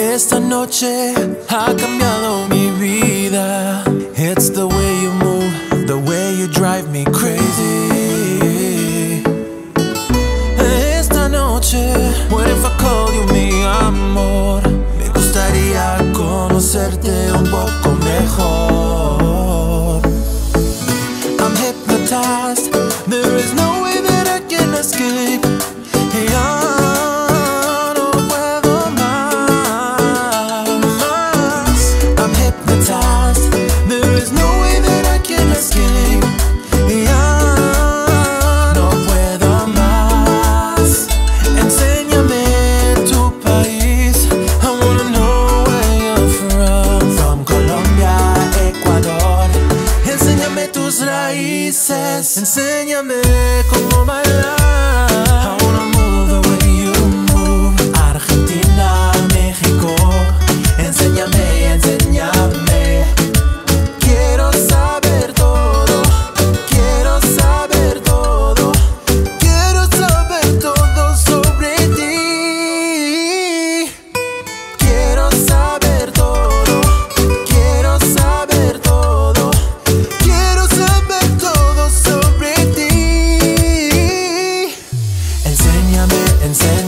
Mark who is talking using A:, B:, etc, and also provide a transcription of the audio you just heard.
A: Esta noche ha cambiado mi vida. It's the way you move, the way you drive me crazy. Esta noche, what if I call you mi amor? Me gustaría conocerte un poco mejor. I'm hypnotized, there is no Enséñame cómo bailar. and send